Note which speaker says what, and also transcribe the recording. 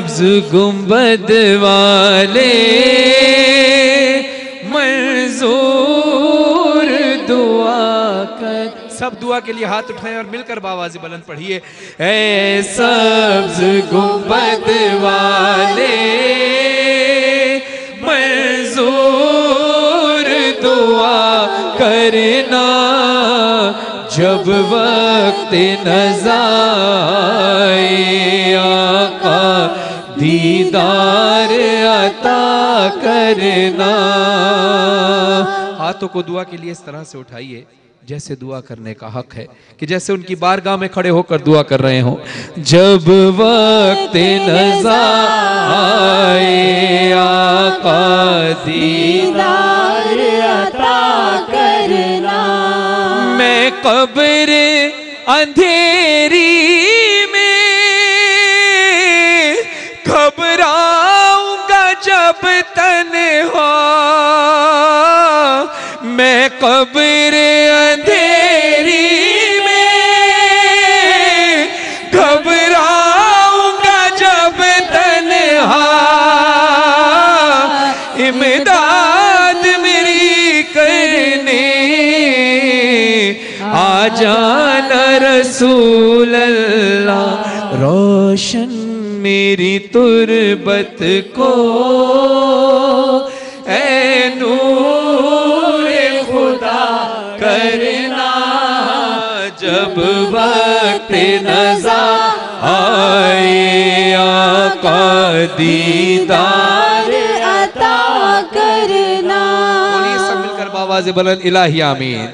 Speaker 1: सब्ज गुंबद वाले मंजूर दुआ कर।
Speaker 2: सब दुआ के लिए हाथ उठाएँ और मिलकर बावाजी बुलंद पढ़िए।
Speaker 1: ऐ सब्ज गुंबद वाले मंजूर दुआ करना जब वक्त नजाए दीदार अता करना।
Speaker 2: हाथों को दुआ के लिए इस तरह से उठाइए, जैसे दुआ करने का हक है, कि जैसे उनकी बारगाह में खड़े होकर दुआ कर रहे हो।
Speaker 1: जब वक्त नजाए आका दीदार
Speaker 3: अता करना।
Speaker 1: मैं कब्र अंधेरी घबराऊँगा जब तन्हा मैं कब्र अंधेरी में घबराऊँगा जब तन्हा इमदाद मेरी करने आ जाना रसूल अल्लाह रोशन मेरी तुरबत को ए नूर खुदा करना, जब वक्त नजा आए, आका दीदार
Speaker 3: अता करना।
Speaker 2: बोलिए सब मिलकर बाबा से बुलंद इलाही आमीन।